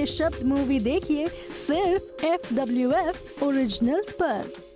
निशब्द मूवी देखिए सिर्फ़ एफ़ डब्ल्यू एफ़ ओरिजिनल्स पर।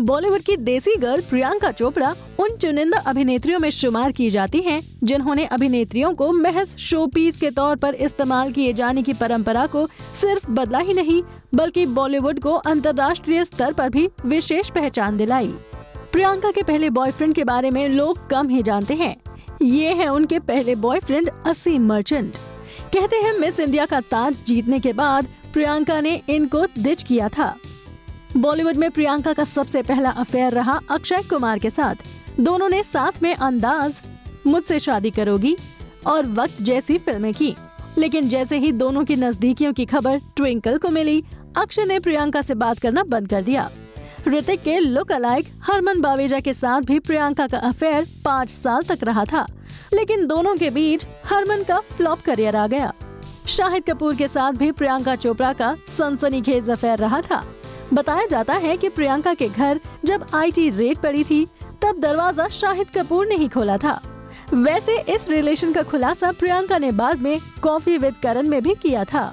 बॉलीवुड की देसी गर्ल प्रियंका चोपड़ा उन चुनिंदा अभिनेत्रियों में शुमार की जाती हैं, जिन्होंने अभिनेत्रियों को महज शो पीस के तौर पर इस्तेमाल किए जाने की परंपरा को सिर्फ़ बदला ही नहीं, बल्कि बॉलीवुड को अंतर्राष्ट्रीय स्तर पर भी विशेष पहचान दिलाई। प्रियंका के पहले बॉयफ्रेंड के बारे में लोग कम ही जानते हैं। ये है उनके पहले बॉयफ्रेंड असीम मर्चेंट कहते हैं मिस इंडिया का ताज जीतने के बाद प्रियंका ने इनको डिच किया था। बॉलीवुड में प्रियंका का सबसे पहला अफेयर रहा अक्षय कुमार के साथ। दोनों ने साथ में अंदाज, मुझसे शादी करोगी और वक्त जैसी फ़िल्में की। लेकिन जैसे ही दोनों की नजदीकियों की खबर ट्विंकल को मिली, अक्षय ने प्रियंका से बात करना बंद कर दिया। ऋतिक के लुक अलाइक हरमन बावेजा के साथ भी प्रियंका का अफेयर पाँच साल तक रहा था। लेकिन दोनों के बीच हरमन का फ्लॉप करियर आ गया। शाहिद कपूर के साथ भी प्रियंका चोपड़ा का सनसनीखेज अफेयर रहा था। बताया जाता है कि प्रियंका के घर जब आईटी रेड पड़ी थी, तब दरवाज़ा शाहिद कपूर ने ही खोला था। वैसे इस रिलेशन का खुलासा प्रियंका ने बाद में कॉफ़ी विद करण में भी किया था।